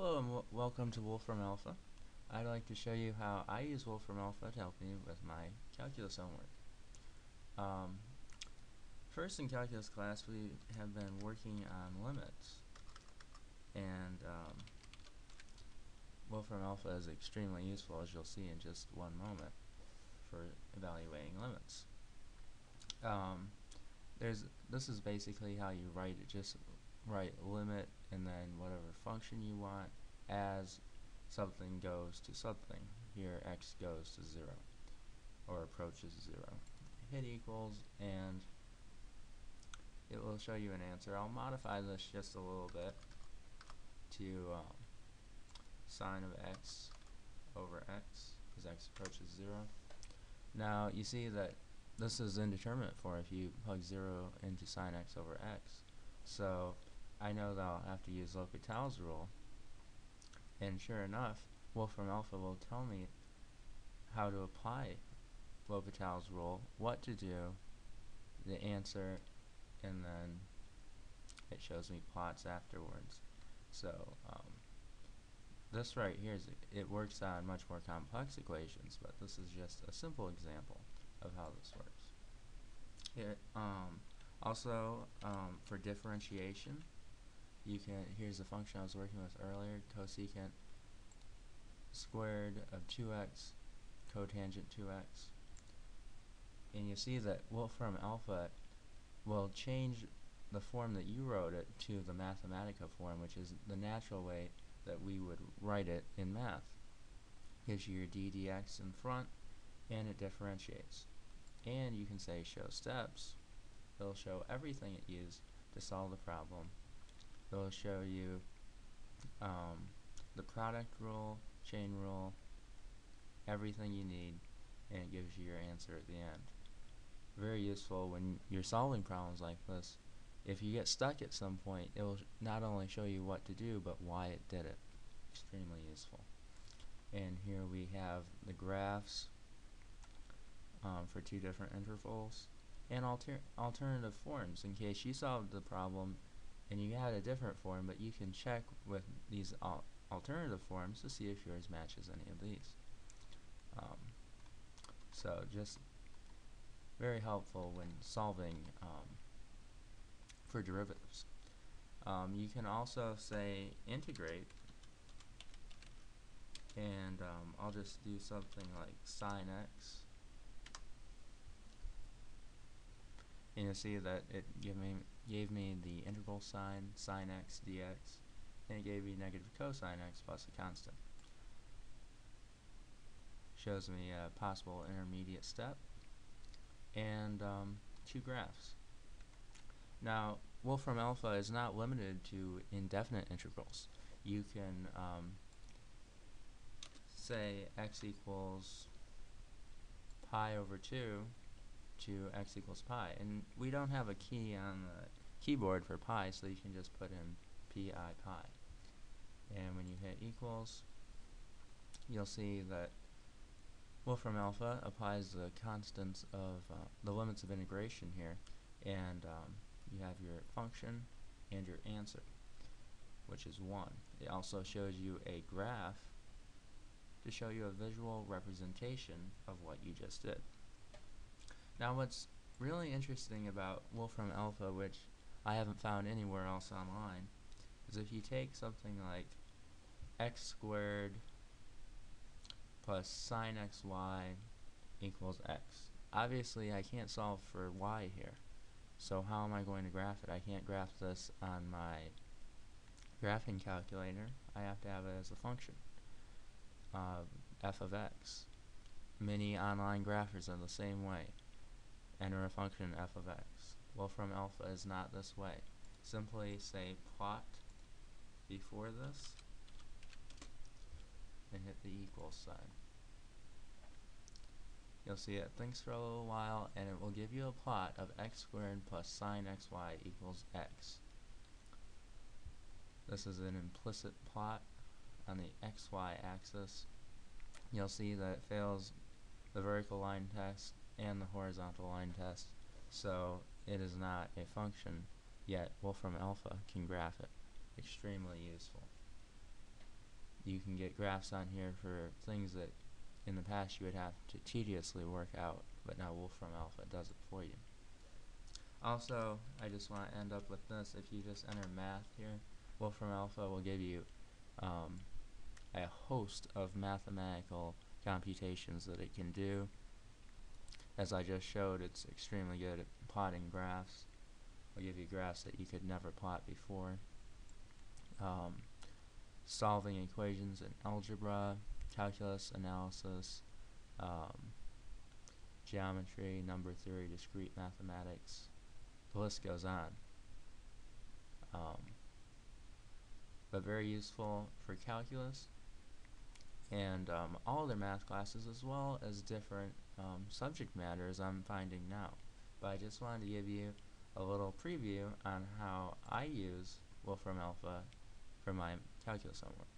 Hello and welcome to Wolfram Alpha. I'd like to show you how I use Wolfram Alpha to help me with my calculus homework. Um, first in calculus class we have been working on limits and um, Wolfram Alpha is extremely useful as you'll see in just one moment for evaluating limits. Um, there's this is basically how you write it just write limit and then whatever function you want as something goes to something. Here x goes to 0 or approaches 0. Hit equals and it will show you an answer. I'll modify this just a little bit to um, sine of x over x as x approaches 0. Now you see that this is indeterminate for if you plug 0 into sine x over x. So I know that I'll have to use L'Hopital's rule and sure enough Wolfram Alpha will tell me how to apply L'Hopital's rule, what to do, the answer, and then it shows me plots afterwards. So um, this right here is it works on much more complex equations, but this is just a simple example of how this works. It, um, also, um, for differentiation, you can, here's the function I was working with earlier, cosecant squared of 2x cotangent 2x. And you see that Wolfram alpha will change the form that you wrote it to the Mathematica form, which is the natural way that we would write it in math. Gives you your d dx in front, and it differentiates. And you can say show steps. It'll show everything it used to solve the problem it'll show you um, the product rule, chain rule, everything you need, and it gives you your answer at the end. Very useful when you're solving problems like this. If you get stuck at some point, it will not only show you what to do, but why it did it. Extremely useful. And here we have the graphs um, for two different intervals and alter alternative forms in case you solved the problem and you had a different form, but you can check with these al alternative forms to see if yours matches any of these. Um, so just very helpful when solving um, for derivatives. Um, you can also say integrate and um, I'll just do something like sine x and you'll see that it give me, gave me the integral sign sine x dx and it gave me negative cosine x plus a constant. Shows me a possible intermediate step and um, two graphs. Now Wolfram alpha is not limited to indefinite integrals. You can um, say x equals pi over 2 to x equals pi. And we don't have a key on the keyboard for pi, so you can just put in pi pi. And when you hit equals, you'll see that Wolfram alpha applies the constants of uh, the limits of integration here, and um, you have your function and your answer, which is 1. It also shows you a graph to show you a visual representation of what you just did. Now what's really interesting about Wolfram Alpha, which I haven't found anywhere else online, is if you take something like x squared plus sine xy equals x. Obviously I can't solve for y here. So how am I going to graph it? I can't graph this on my graphing calculator. I have to have it as a function. Uh, f of x. Many online graphers are the same way enter a function f of x. Wolfram alpha is not this way. Simply say plot before this and hit the equal sign. You'll see it thinks for a little while and it will give you a plot of x squared plus sine xy equals x. This is an implicit plot on the xy axis. You'll see that it fails the vertical line test and the horizontal line test so it is not a function yet Wolfram alpha can graph it extremely useful you can get graphs on here for things that in the past you would have to tediously work out, but now Wolfram Alpha does it for you. Also, I just want to end up with this. If you just enter math here, Wolfram Alpha will give you um, a host of mathematical computations that it can do. As I just showed, it's extremely good at plotting graphs. It'll give you graphs that you could never plot before. Um, solving equations in algebra, calculus, analysis, um, geometry, number theory, discrete mathematics. The list goes on. Um, but very useful for calculus and um, all other math classes as well as different um, subject matters I'm finding now. But I just wanted to give you a little preview on how I use Wolfram Alpha for my calculus homework.